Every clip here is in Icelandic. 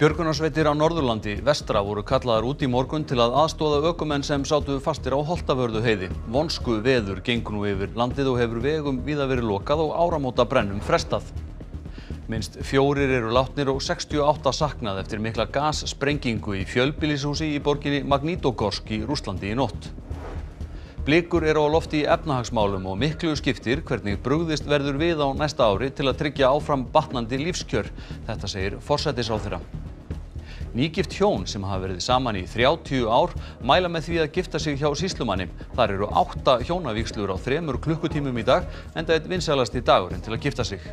Björgunarsveitir á Norðurlandi vestra voru kallaðar út í morgun til að aðstóða ökumenn sem sátu fastir á Holtavörðu heiði. Vonsku veður gengur nú yfir landið og hefur vegum víða verið lokað og áramóta brennum frestað. Minnst fjórir eru látnir og 68 saknað eftir mikla gassprengingu í fjölbýlishúsi í borginni Magnítogorsk í Rúslandi í nótt. Blikur eru á lofti í efnahagsmálum og miklu skiptir hvernig brugðist verður við á næsta ári til að tryggja áfram batnandi lífskjör. Þetta segir forsætisráðherra. Nýgift hjón sem hafa verið saman í 30 ár mæla með því að gifta sig hjá síslumanni. Þar eru átta hjónavíkslur á þremur klukkutímum í dag en það er vinsælasti dagurinn til að gifta sig.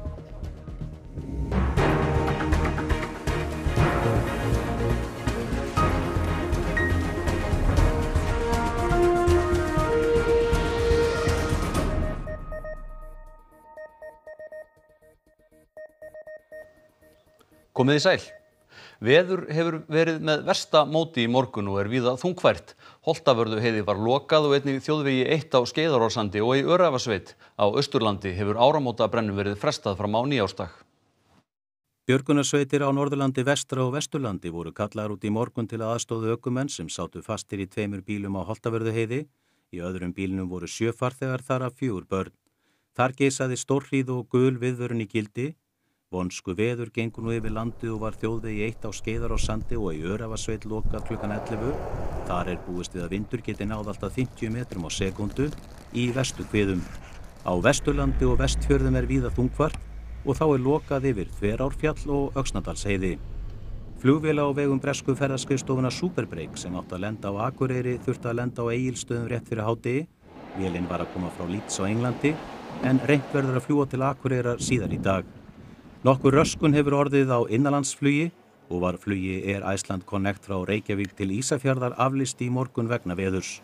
Komið í sæl. Veður hefur verið með versta móti í morgun og er víða þungfært. Holtavörðu heiði var lokað og einnig þjóðvegi eitt á Skeiðarórsandi og í Örafasveit. Á Östurlandi hefur áramóta brennum verið frestað fram á nýjársdag. Björgunarsveitir á Norðurlandi vestra og Vesturlandi voru kallar út í morgun til aðstóðu ökumenn sem sátu fastir í tveimur bílum á Holtavörðu heiði. Í öðrum bílnum voru sjöfarþegar þar af fjögur börn. Þar geisaði stórhríð og gul viðvörun í gildi Vonsku veður gengur nú yfir landið og var þjóðvegi eitt á skeiðar á sandi og í Örafasveit lokað klukkan 11. Þar er búist við að vindur geti náð alltaf 50 metrum á sekundu í vestu kviðum. Á vesturlandi og vestfjörðum er víða þungvart og þá er lokað yfir Þverárfjall og Öksnadalsheiði. Flugvila á vegum bresku ferðarskriðstofuna Superbreak sem átt að lenda á Akureyri þurfti að lenda á eigilstöðum rétt fyrir hádegi. Vélinn var að koma frá Leeds á Englandi en reynd verður að fljúa til Akureyrar síðar í dag. Nokkur röskun hefur orðið á innanlandsflugi og var flugi Air Iceland Connect frá Reykjavík til Ísafjörðar aflist í morgun vegna veðurs.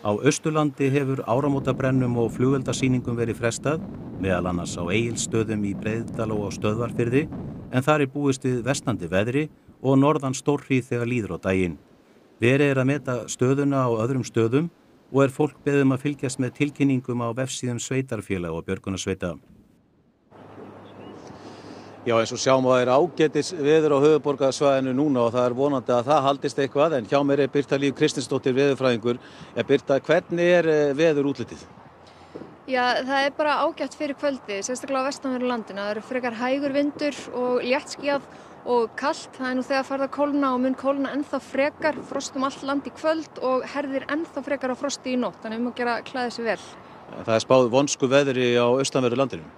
Á Östurlandi hefur áramótabrennum og flugveldasýningum verið frestað, meðal annars á eigilstöðum í Breiðdal og á Stöðvarfyrði, en þar er búist við vestandi veðri og norðan stórhrið þegar líður á daginn. Verið er að meta stöðuna á öðrum stöðum og er fólk beðum að fylgjast með tilkynningum á vefsíðum sveitarfélag og björgunarsveita. Já eins og sjáum að það er ágætis veður á höfuborgarsvæðinu núna og það er vonandi að það haldist eitthvað en hjá mér er Birta Líf Kristinsdóttir veðurfræðingur. Birta, hvernig er eh, veður útlitið? Já það er bara ágætt fyrir kvöldi, sérstaklega á vestanverðu landina. Það eru frekar hægur vindur og léttskjað og kallt. Það er nú þegar farið að kólna og mun kólna ennþá frekar, frostum allt land í kvöld og herðir ennþá frekar á frosti í nótt. Þannig um að gera klæðið sér vel. Það er spáð vonsku veðri á austanverðu landinu.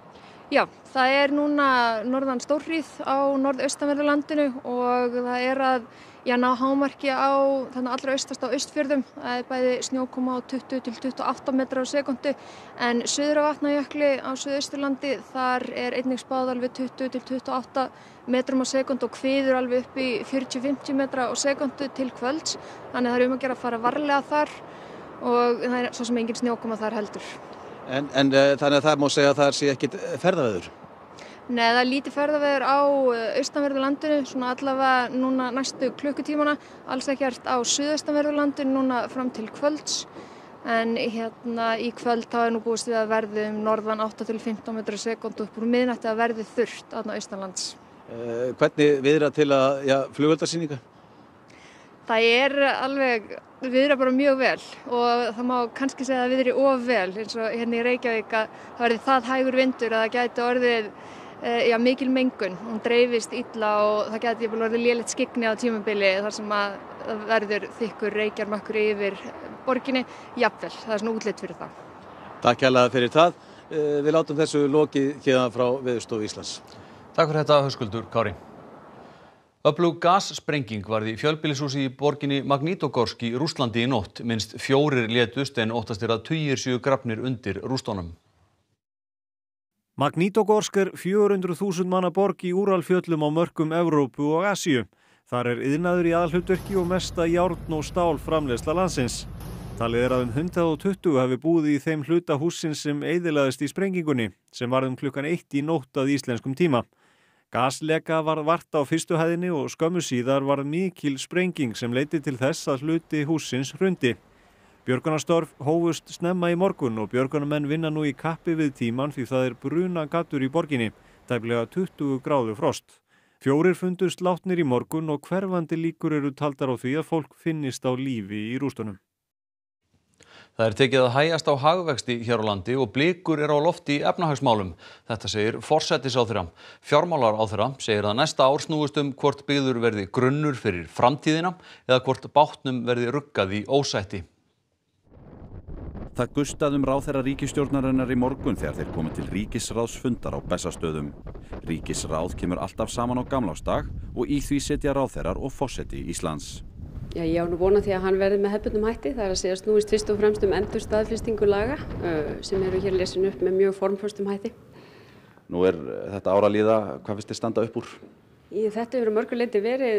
Já, það er núna norðan stórrið á norðaustanverðurlandinu og það er að já, ná hámarki á þannig allra austast á austfjörðum. Það er bæði snjókoma á 20 til 28 metrar á sekundu en söður á vatnajökli á söðausturlandi þar er einnig spáð alveg 20 til 28 metrum á sekundu og hviður alveg upp í 40-50 metra á sekundu til kvölds. Þannig það er um að gera að fara varlega þar og það er svo sem engin snjókoma þar heldur. En, en uh, þannig að það má segja að það sé ekkit ferðaveður? Nei, það er lítið ferðaveður á austanverðu landinu, svona allavega núna næstu klukkutímana, alls ekkert á suðaustanverðu landinu núna fram til kvölds. En hérna í kvöld þá er nú búist við að verði um norðan 8-15 metrar sekund upp úr miðnætti að verði þurft aðna austanlands. Uh, hvernig viðra til að, já, flugöldarsýninga? Það er alveg, við erum bara mjög vel og það má kannski segja að við erum of vel eins og hérna í Reykjavík að það verði það hægur vindur að það gæti orðið já, mikil mengun, hún dreifist illa og það gæti orðið lélitt skikni á tímabili þar sem að verður þykkur reykjarmakkur yfir borginni, jafnvel, það er svona útlitt fyrir það. Takk kærlega fyrir það. Við látum þessu lokið hérna frá Veðurstofu Íslands. Takk fyrir þetta, Höskuldur Kári. Öflug gassprenging varð í fjölbýlishúsi í borginni Magnítogorsk í Rúslandi í nótt. Minnst fjórir létust en óttast er að tugir séu grafnir undir rústónum. Magnítogorsk er 400.000 manna borg í úralfjöllum á mörkum Evrópu og Asíu. Þar er yðnaður í aðhlutverki og mesta járn og stál framlegsla landsins. Talið er að um 120 hafi búið í þeim hluta húsins sem eidilaðist í sprengingunni sem varðum klukkan eitt í nótt að íslenskum tíma. Gasleika var vart á fyrstu hæðinni og skömmu síðar var mikil sprenging sem leiti til þess að hluti húsins hrundi. Björgunarstörf hófust snemma í morgun og björgunarmenn vinna nú í kappi við tíman því það er bruna gattur í borginni, tæplega 20 gráðu frost. Fjórir fundust látnir í morgun og hverfandi líkur eru taldar á því að fólk finnist á lífi í rústunum. Það er tekið að hægast á hagvexti hér á landi og blikur er á lofti í efnahagsmálum. Þetta segir forsættisáþurra. Fjármálar áþurra segir að næsta ár snúist um hvort byggður verði grunnur fyrir framtíðina eða hvort bátnum verði ruggað í ósætti. Það gustaðum ráðherra ríkistjórnarinnar í morgun þegar þeir komið til ríkisráðsfundar á Bessastöðum. Ríkisráð kemur alltaf saman á gamlástag og í því setja ráðherrar og fósetti Íslands. Já, ég á nú vona því að hann verði með hefbundum hætti. Það er að segja snúist fyrst og fremst um endur staðfestingu laga uh, sem eru hér lesin upp með mjög formförstum hætti. Nú er þetta ára líða, hvað finnst þið standa upp úr? Í þetta hefur mörguleiti verið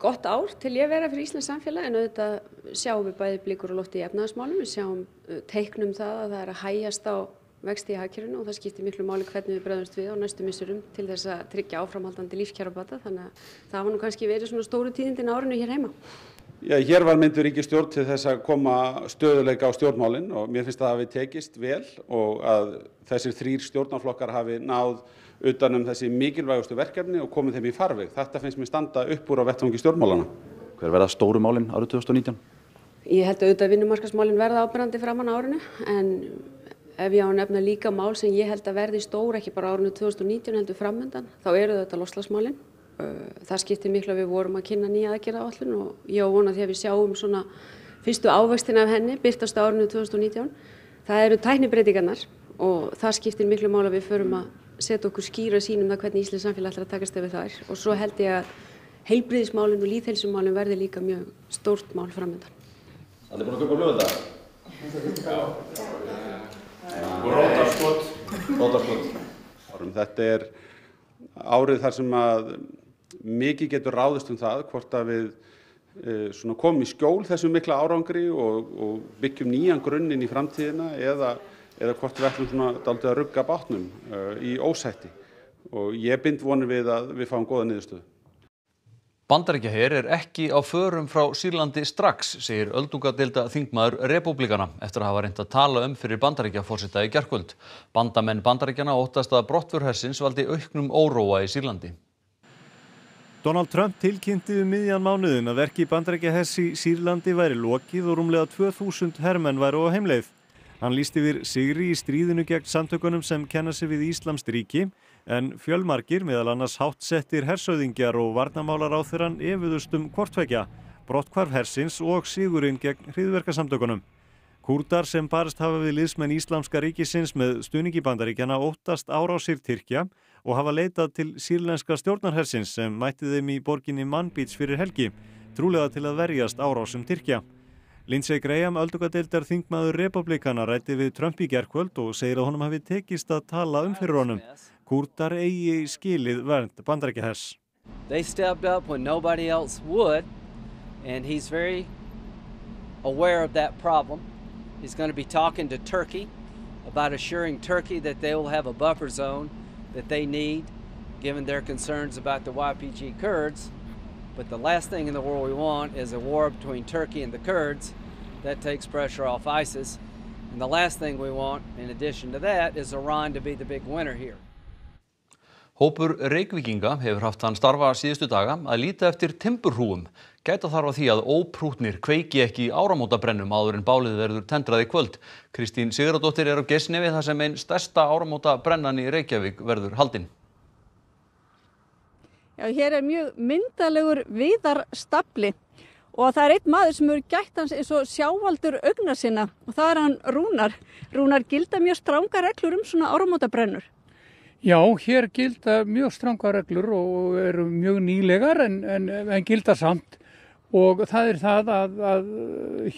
gott ár til ég vera fyrir Íslands samfélag en auðvitað sjáum við bæði blíkur og lótti í efnaðasmálum, við sjáum uh, teiknum það að það er að hægjast á vexti í hagkerfinu og það skiptir miklu máli hvernig við bregðumst við á næstu missurum til þess að tryggja áframhaldandi lífskjárabata þannig að það var nú kannski verið svona stóru tíðindin árinu hér heima. Já, hér var myndur ríkistjórn til þess að koma stöðuleika á stjórnmálinn og mér finnst það að hafi tekist vel og að þessir þrýr stjórnarflokkar hafi náð utanum þessi mikilvægustu verkefni og komið þeim í farveg. Þetta finnst mér standa upp úr á vettvangi stjórnmálana. Hver verða stóru málinn árið 2019? Ég held að auðvitað vinnumarkasmálinn verða ábyrgandi framann árinu en ef ég á nefna líka mál sem ég held að verði stór ekki bara árinu 2019 heldur framöndan þá eru þetta loslasmálinn. Það skiptir miklu að við vorum að kynna nýja aðgerða állun og ég á vona því að við sjáum svona fyrstu ávextin af henni byrtast árinu 2019. Það eru tæknibreitingarnar og það skiptir miklu mál að við förum að setja okkur skýra sínum það hvernig Íslands samfélag ætlar að takast yfir þær og svo held ég að heilbriðismálinn og líðhelsumálinn verði líka mjög stórt mál framöndan. Að köpa hljóða þetta? Er árið þar sem að mikið getur ráðist um það hvort að við e, komum í skjól þessu mikla árangri og, og byggjum nýjan grunninn í framtíðina eða eða hvort við ætlum að rugga bátnum uh, í ósætti og ég bind vonir við að við fáum góða niðurstöðu. Bandaríkjaher er ekki á förum frá Sýrlandi strax, segir öldungadeilda þingmaður republikana eftir að hafa reynd að tala um fyrir bandaríkjaforsetta í gerkvöld. Bandamenn bandaríkjana óttast að brottfurhersins valdi auknum óróa í Sýrlandi. Donald Trump tilkynnti um miðjan mánuðin að verki bandaríkjahers í Sýrlandi væri lokið og rúmlega 2000 hermenn væru á heimleið. Hann líst yfir sigri í stríðinu gegn samtökunum sem kenna sig við Íslamst ríki en fjölmarkir meðal annars hátsettir hersauðingjar og varnamálar á þeirran efuðustum hvortvekja, brottkvarf hersins og sigurinn gegn hriðverkasamtökunum. Kúrdar sem barist hafa við liðsmenn Íslamska ríkisins með stuðningi bandaríkjana óttast árásir Tyrkja og hafa leitað til sírlenska stjórnarhersins sem mætti þeim í borginni Manbíts fyrir helgi, trúlega til að verjast árásum Tyrkja. Lindsey Graham, öldungadeildar þingmaður republikana rætti við Trump í gerkvöld og segir að honum hafi tekist að tala um fyrir honum. Eigi skilið vernd. They stepped up when nobody else would and he's very aware of that problem. He's going to be talking to Turkey about assuring Turkey that they will have a buffer zone that they need given their concerns about the YPG Kurds. But the last thing in the world we want is a war between Turkey and the Kurds. That takes pressure off ISIS. And the last thing we want, in addition to that, is Iran to be the big winner here. Hópur Reykvíkinga hefur haft hann starfa síðustu daga að líta eftir timburhúum. Gæta þarf að því að óprútnir kveiki ekki áramótabrennum áður en bálið verður tendraði kvöld. Kristín Sigurðardóttir er á gesnefi þar sem einn stærsta áramótabrennan í Reykjavík verður haldinn. Já, hér er mjög myndalegur viðarstapli og það er einn maður sem eru gætt hans eins og sjávaldur augna sinna og það er hann Rúnar. Rúnar gilda mjög stránga reglur um svona áramótabrennur. Já, hér gilda mjög stránga reglur og eru mjög nýlegar en, en, en gilda samt. Og það er það að, að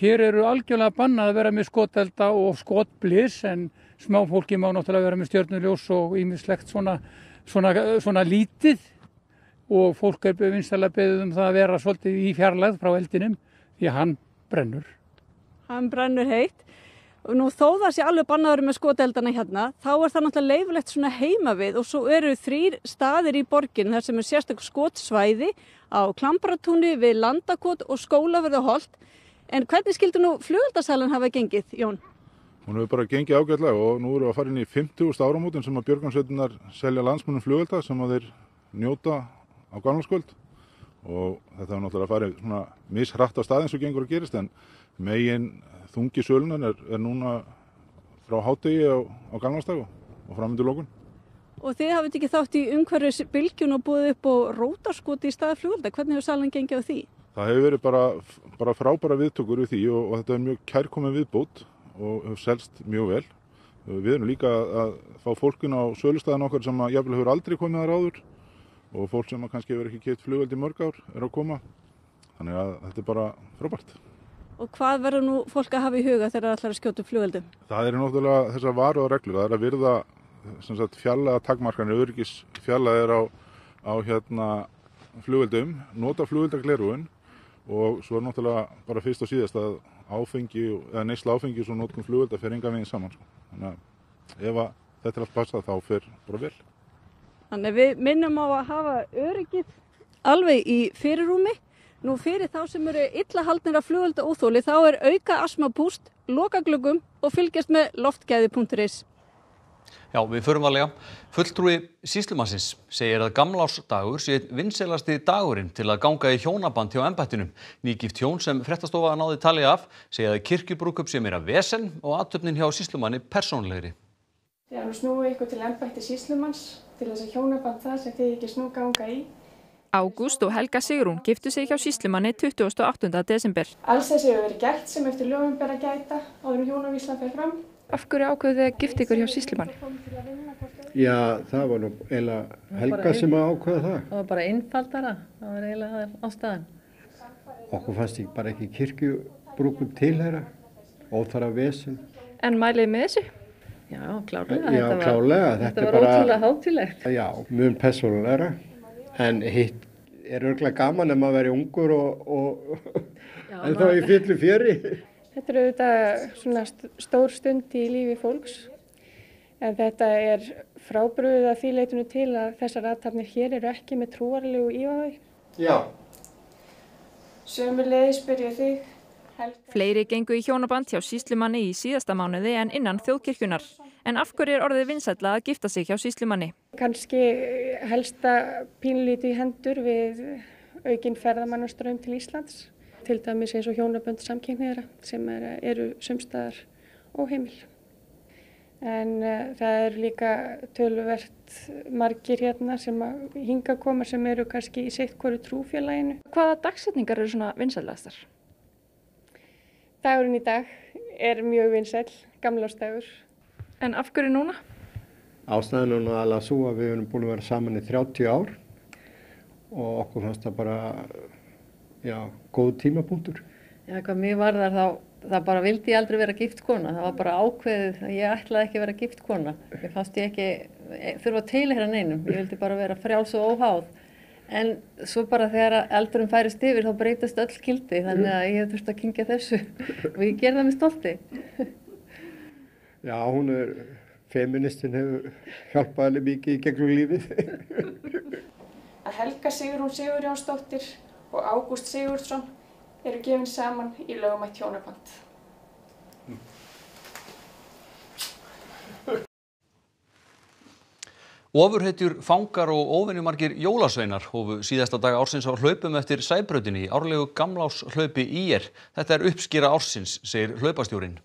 hér eru algjörlega bannað að vera með skotelda og skotblis en smáfólki má náttúrulega vera með stjörnuljós og ímislegt svona, svona, svona lítið. Og fólk er vinstalega beðið um það að vera svolítið í fjarlæð frá eldinum því að hann brennur. Hann brennur heitt nú þó það sé alveg bannaður með skoteldana hérna þá er það náttúrulega leifilegt svona heima við og svo eru þrýr staðir í borgin þar sem er sérstaklega skotsvæði á Klampratúni við Landakot og Skólaverðaholt en hvernig skildur nú flugöldasalun hafa gengið, Jón? Hún hefur bara gengið ágætlega og nú við að fara inn í 50. áramótin sem að Björgansveitunar selja landsmunum flugölda sem að þeir njóta á gamlarskvöld og þetta hefur náttúrulega farið svona mishratt á staðin sem gengur að gerist en megin þungi sölunan er, er núna frá hátegi á, á gamlarstag og framöndu lókun. Og þið hafið ekki þátt í umhverfis bylgjun og búið upp á rótarskoti í staði flugölda. Hvernig hefur salan gengið á því? Það hefur verið bara, bara frábæra viðtökur við því og, og þetta er mjög kærkomið viðbót og hefur selst mjög vel. Við erum líka að fá fólkin á sölustæðan okkar sem að jafnvel hefur aldrei komið að ráður og fólk sem að kannski hefur ekki keitt flugveldi mörg ár er að koma. Þannig að þetta er bara frábært. Og hvað verður nú fólk að hafa í huga þegar það ætlar að skjóta flugveldum? Það er náttúrulega þessar varu og reglur. Það er að virða fjallaða takmarkanir, öryggis fjallaðir á, á hérna, flugveldum, nota flugveldaglerugun og svo er náttúrulega bara fyrst og síðast að áfengi, eða neysla áfengi og notkum flugvelda fer enga veginn saman. Sko. Þannig að ef að þetta er allt passað þá fer bara vel. Þannig við minnum á að hafa öryggið alveg í fyrirrúmi. Nú fyrir þá sem eru illa haldnir af flugvelda óþóli þá er auka asmapúst, loka glöggum og fylgjast með loftgæði.is. Já, við förum varlega. Fulltrúi síslumassins segir að gamlásdagur sé vinselasti dagurinn til að ganga í hjónaband hjá embættinum. Nýgift hjón sem frettastofa náði talið af segja að kirkjubrúkup sé meira vesen og aðtöfnin hjá síslumanni persónlegri. Já, nú snúið ykkur til embætti síslumanns til þess að hjónaband það sem þið ekki snú ganga í. Ágúst og Helga Sigrún giftu sig hjá síslumanni 28. desember. Alls þessi hefur verið gert sem eftir lögum ber að gæta áður en hjónavíslan fer fram. Af hverju ákveðu þið að gifta ykkur hjá síslumanni? Já, það var nú eiginlega Helga sem að ákveða það. Það var bara einfaldara, það var eiginlega ástæðan. Okkur fannst ég bara ekki kirkjubrúkum tilhæra, óþara vesen. En mælið með þessu? Já, klálega. Já, þetta klálega. Var, þetta var bara, ótrúlega hátilegt. Já, mjög persónulegra, en hitt er örgulega gaman ef maður verið ungur og, og já, en þá í fyllu fjöri. Þetta er auðvitað svona stór stund í lífi fólks en þetta er frábröðuð að því leitinu til að þessar aðtapnir hér eru ekki með trúarlegu ívaði. Já. Sömulegði spyr ég þig. Fleiri gengu í hjónaband hjá síslumanni í síðasta mánuði en innan þjóðkirkjunar. En af hverju er orðið vinsætla að gifta sig hjá síslumanni? Kanski helsta pínlíti í hendur við aukinn ferðamannaströym til Íslands til dæmis eins og hjónabönd samkynniðra sem er, eru sumstaðar óheimil. En uh, það er líka töluvert margir hérna sem hinga koma sem eru kannski í sitt hverju trúfélaginu. Hvaða dagsetningar eru svona vinsælastar? Dagurinn í dag er mjög vinsæl, gamlársdagur. En af hverju núna? Ástæðan er alveg svo að við erum búin að vera saman í 30 ár og okkur fannst það bara já, góð tímapunktur. Já, hvað mér var þar þá, það bara vildi ég aldrei vera gift kona. Það var bara ákveðið að ég ætlaði ekki að vera gift kona. Ég fannst ég ekki þurfa að teila hérna neinum. Ég vildi bara vera frjáls og óháð. En svo bara þegar eldurum færist yfir þá breytast öll kildi þannig að ég hef þurft að kingja þessu og ég ger það með stolti. Já, hún er, feministin hefur hjálpað alveg mikið í gegnum lífið. Að Helga Sigrún Sigurjónsdóttir og Ágúst Sigurdsson eru gefin saman í lögumætt hjónaband. Ofurhetjur, fangar og óvenjumargir jólasveinar hófu síðasta dag ársins á hlaupum eftir sæbröðinni í árlegu gamlás hlaupi IR. Þetta er uppskýra ársins, segir hlaupastjórin.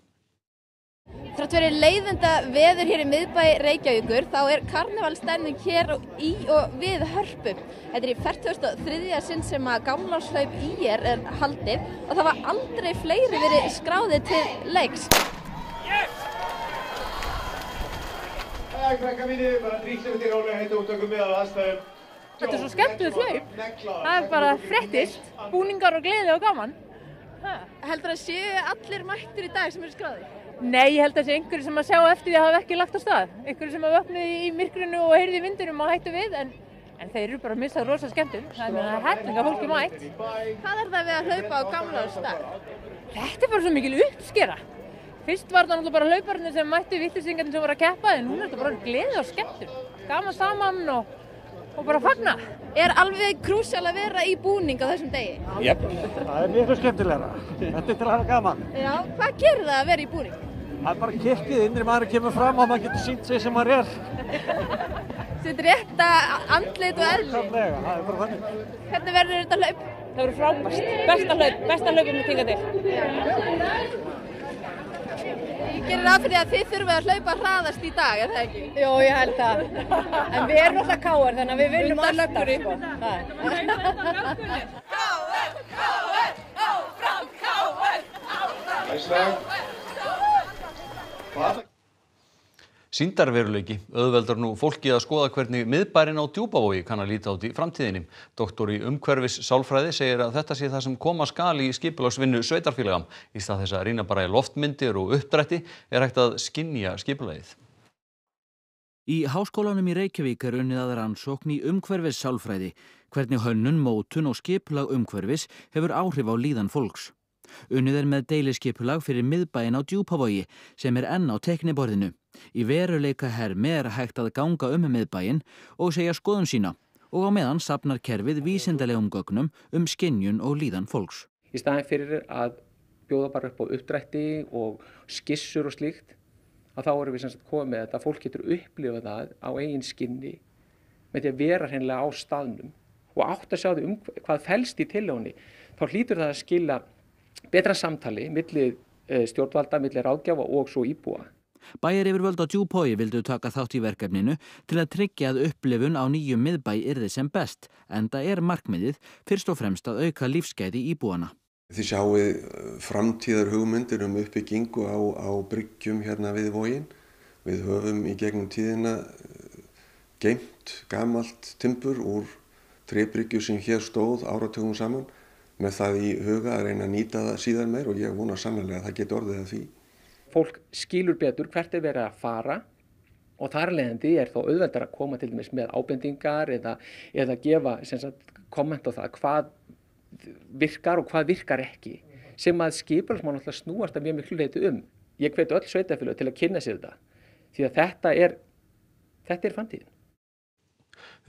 Þrátt verið leiðenda veður hér í miðbæ Reykjavíkur þá er karnevalstæmning hér í og við hörpum. Þetta er í 43. sinn sem að gamláslaup í er er haldið og það var aldrei fleiri verið skráðið til leiks. Yes! Það er krakka mínu, bara drísum við til rólega heitu útökum með á aðstæðum. Þetta er svo skemmtileg hlaup. Það er bara frettist, búningar og gleði og gaman. Ha. Heldur að séu allir mættir í dag sem eru skráðið? Nei, ég held að það sé einhverju sem að sjá eftir því að hafa ekki lagt á stað. Einhverju sem að vöfnuði í myrkrinu og heyrði í vindunum og hættu við, en, en þeir eru bara að missa rosa skemmtum. Það er hellinga fólki mætt. Hvað er það við að hlaupa á gamláðsdag? Þetta er bara svo mikil uppskera. Fyrst var það náttúrulega bara hlauparnir sem mættu vittlisingarnir sem voru að keppa, en núna er þetta bara gleði og skemmtum. Gaman saman og, og bara fagna. Er alveg krúsjál að vera í búning á þessum degi? Jep, það er mjög skemmtilega. Þetta er til að hafa gaman. Já, hvað gerir það að vera í búning? Það er bara kirkið, innri maður kemur fram og maður getur sínt sig sem maður er. sitt rétta andlit og eðli. Nákvæmlega, það er bara þannig. Hvernig verður þetta hlaup? Það verður frábært. Besta hlaup, besta hlaupum við tinga til. Ég gerir ráð fyrir að þið þurfið að hlaupa hraðast í dag, er það ekki? Jó, ég held það. En við erum alltaf káar, þannig að við vinnum Undan alltaf. Sko. Það er. Sýndarveruleiki auðveldar nú fólki að skoða hvernig miðbærin á djúbavogi kann að líta át í framtíðinni. Doktor í umhverfis sálfræði segir að þetta sé það sem koma skal í skipulagsvinnu sveitarfélagam. Í stað þess að rýna bara í loftmyndir og uppdrætti er hægt að skinja skipulagið. Í háskólanum í Reykjavík er unnið að rannsókn í umhverfis sálfræði, hvernig hönnun, mótun og skipulag umhverfis hefur áhrif á líðan fólks. Unnið er með deiliskipulag fyrir miðbæin á djúpavogi sem er enn á tekniborðinu. Í veruleika hermi er hægt að ganga um miðbæin og segja skoðun sína og á meðan sapnar kerfið vísindalegum gögnum um skinnjun og líðan fólks. í staðin fyrir að bjóða bara upp á uppdrætti og skissur og slíkt að þá erum við sem sagt komið með þetta að fólk getur upplifað það á eigin skinni með því að vera hreinlega á staðnum og átt að sjá því um hvað felst í tillögunni þá hlýtur það að skila betra samtali milli eh, stjórnvalda, milli ráðgjafa og svo íbúa. Bæjar yfirvöld á Djúpói vildu taka þátt í verkefninu til að tryggja að upplifun á nýjum miðbæ yrði sem best, enda er markmiðið fyrst og fremst að auka lífsgæði íbúana. Þið sjáuð framtíðar hugmyndir um uppbyggingu á, á bryggjum hérna við vógin. Við höfum í gegnum tíðina eh, geimt gamalt timbur úr trebryggju sem hér stóð áratugum saman með það í huga að reyna að nýta það síðan meir og ég vona sannlega að það geti orðið að því. Fólk skilur betur hvert er verið að fara og þar leðandi er þó auðveldar að koma til dæmis með ábendingar eða, eða gefa sagt, komment á það hvað virkar og hvað virkar ekki sem að skipulagsmál náttúrulega snúast að mjög miklu leiti um. Ég hveti öll sveitafélög til að kynna sér þetta því að þetta er, þetta er framtíðin.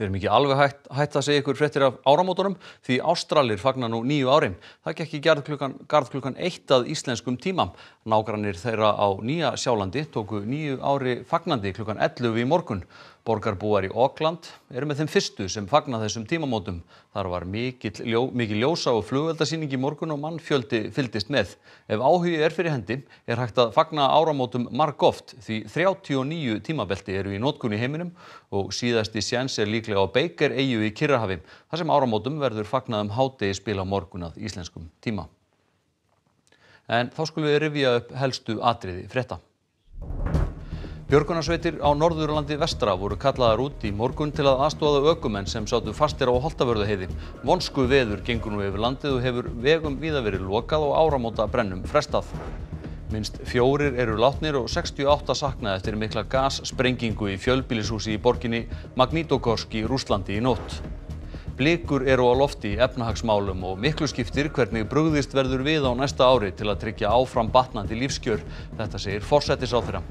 Við erum ekki alveg hætt, hætt að segja ykkur fréttir af áramótunum því Ástralir fagna nú nýju árin. Það gekk í garð klukkan, garð klukkan eitt að íslenskum tíma. Nágrannir þeirra á Nýja Sjálandi tóku nýju ári fagnandi klukkan 11 í morgun. Borgarbúar í Auckland eru með þeim fyrstu sem fagna þessum tímamótum. Þar var mikil, ljó, mikil ljósa og flugveldasýning í morgun og mannfjöldi fylgdist með. Ef áhugi er fyrir hendi er hægt að fagna áramótum margóft því 39 tímabelti eru í nótkunni heiminum og síðasti séns er líklega á Baker eigu í Kirrahafi. Þar sem áramótum verður fagnað um hádegi spila morgun að íslenskum tíma. En þá skulum við rifja upp helstu atriði frétta. Björgunarsveitir á Norðurlandi vestra voru kallaðar út í morgun til að aðstóða ökumenn sem sátu fastir á Holtavörðuheiði. Vonsku veður gengur nú yfir landið og hefur vegum víða verið lokað og áramóta brennum frestað. Minst fjórir eru látnir og 68 saknað eftir mikla gassprengingu í fjölbýlishúsi í borginni Magnitogorsk í Rúslandi í nótt. Blikur eru á lofti í efnahagsmálum og miklu skiptir hvernig brugðist verður við á næsta ári til að tryggja áfram batnandi lífskjör. Þetta segir forsættisáþurra.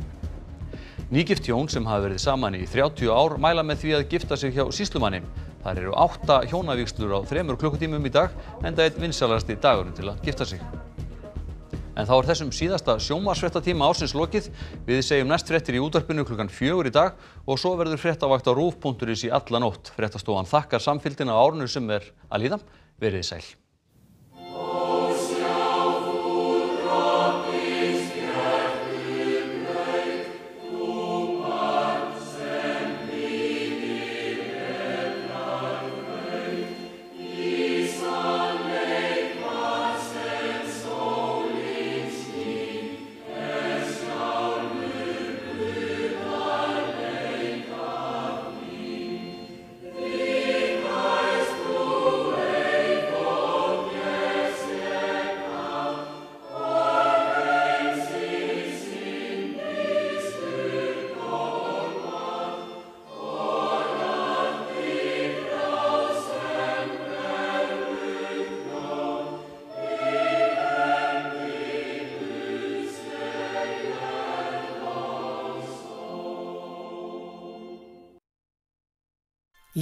Nýgift hjón sem hafa verið saman í 30 ár mæla með því að gifta sig hjá síslumanni. Þar eru átta hjónavíkslur á þremur klukkutímum í dag en það er vinsalasti dagurinn til að gifta sig. En þá er þessum síðasta sjómasfréttatíma ársins lokið. Við segjum næst fréttir í útvarpinu klukkan fjögur í dag og svo verður fréttavakt á rúf.is í alla nótt. Fréttastofan þakkar samfylgdina á árinu sem er að líða. Verið sæl.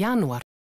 januar